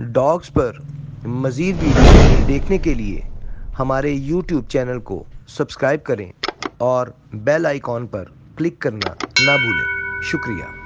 Dogs पर मज़ीद video देखने के लिए हमारे यूट्यूब चैनल को सब्सक्राइब करें और बेल आइकॉन पर क्लिक करना ना भूलें। शुक्रिया।